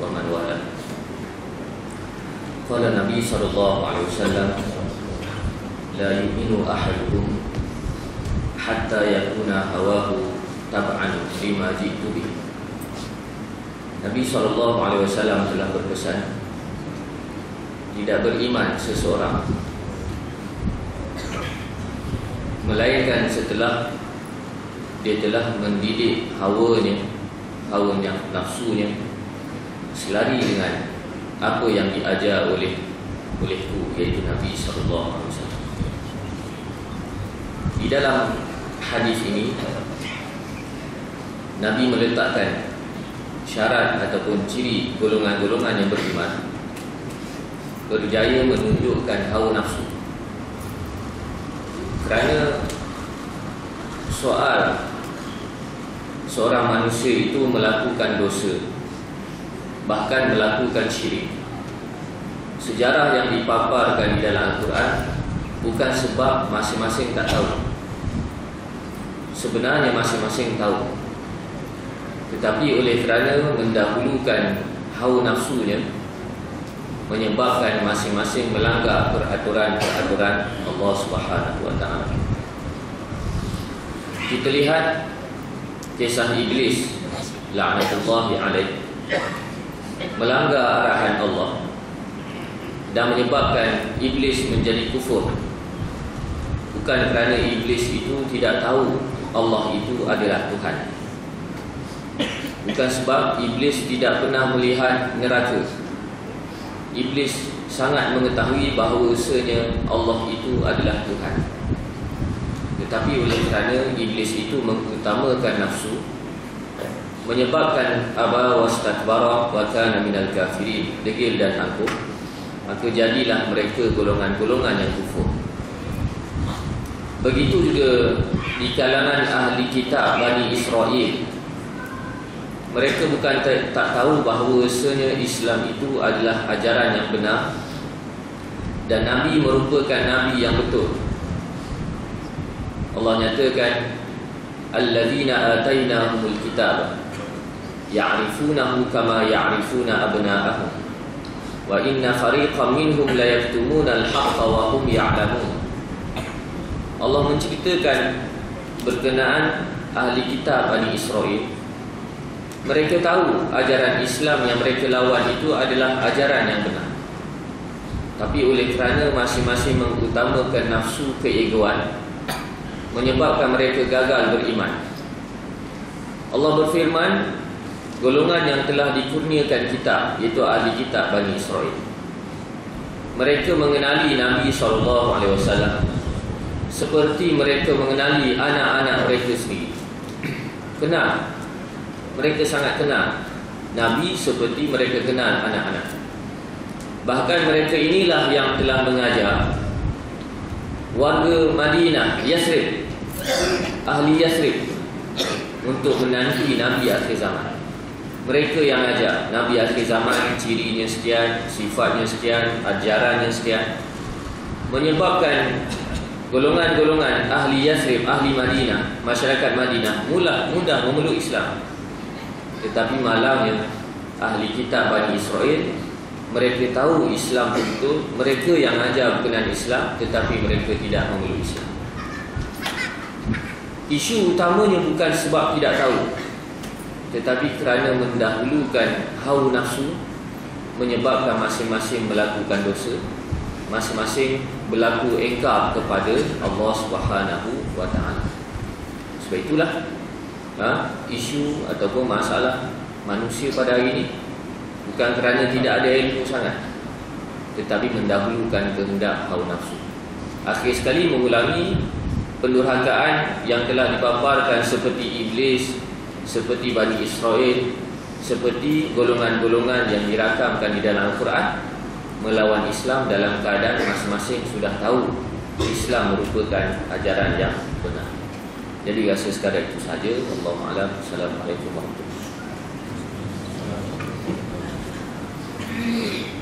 ومن والاه قال النبي صلى الله عليه وسلم لا يؤمن أحدكم حتى يكون هواه تبعا لما جئت به Nabi SAW telah berpesan Tidak beriman seseorang Melainkan setelah Dia telah mendidik hawanya Hawanya, nafsunya Selari dengan Apa yang diajar oleh Olehku, iaitu Nabi SAW Di dalam hadis ini Nabi meletakkan syarat ataupun ciri golongan-golongan yang beriman. Berjaya menunjukkan hawa nafsu. Kerana soal seorang manusia itu melakukan dosa bahkan melakukan syirik. Sejarah yang dipaparkan di dalam Al-Quran bukan sebab masing-masing tak tahu. Sebenarnya masing-masing tahu. Tetapi oleh kerana mendahulukan hawa nafsunya menyebabkan masing-masing melanggar peraturan-peraturan Allah Subhanahu wa taala. Kita lihat kisah iblis laknatullahi alaih melanggar arahan Allah dan menyebabkan iblis menjadi kufur. Bukan kerana iblis itu tidak tahu Allah itu adalah Tuhan. Bukan sebab iblis tidak pernah melihat neraka Iblis sangat mengetahui bahawa bahawasanya Allah itu adalah Tuhan Tetapi oleh kerana iblis itu mengutamakan nafsu Menyebabkan Aba wastakbara wa kana minal kafirin. Degil dan angkuh. Maka jadilah mereka golongan-golongan yang kufur. Begitu juga di kalangan ahli kitab Bani Israel. Mereka bukan tak tahu bahawa bahawasanya Islam itu adalah ajaran yang benar dan Nabi merupakan Nabi yang betul. Allah nyatakan alladzina atainahumul kitab abna'ahum wa inna fariqan minhum la yaktumuna al-haqqa wa hum ya'lamun. Allah menceritakan berkenaan ahli kitab Bani Israel mereka tahu ajaran Islam yang mereka lawan itu adalah ajaran yang benar. Tapi oleh kerana masing-masing mengutamakan nafsu keegoan menyebabkan mereka gagal beriman. Allah berfirman, golongan yang telah dikurniakan kitab iaitu ahli kitab Bani Israel. Mereka mengenali Nabi SAW seperti mereka mengenali anak-anak mereka sendiri. Kenapa? mereka sangat kenal Nabi seperti mereka kenal anak-anak Bahkan mereka inilah yang telah mengajar Warga Madinah, Yasrib Ahli Yasrib Untuk menanti Nabi akhir zaman Mereka yang ajar Nabi akhir zaman cirinya sekian Sifatnya sekian, ajarannya sekian Menyebabkan golongan-golongan ahli Yasrib, ahli Madinah, masyarakat Madinah mula mudah memeluk Islam. Tetapi malangnya ahli kitab Bani Israel mereka tahu Islam itu mereka yang ajar berkenaan Islam tetapi mereka tidak memeluk Islam. Isu utamanya bukan sebab tidak tahu tetapi kerana mendahulukan hawa nafsu menyebabkan masing-masing melakukan dosa masing-masing berlaku engkar kepada Allah Subhanahu taala. Sebab itulah ha, isu ataupun masalah manusia pada hari ini bukan kerana tidak ada ilmu sangat tetapi mendahulukan kehendak hawa nafsu akhir sekali mengulangi pendurhakaan yang telah dipaparkan seperti iblis seperti Bani Israel seperti golongan-golongan yang dirakamkan di dalam Al-Quran melawan Islam dalam keadaan masing-masing sudah tahu Islam merupakan ajaran yang benar. Jadi rasa sekadar itu saja. Allah malam. Assalamualaikum warahmatullahi wabarakatuh.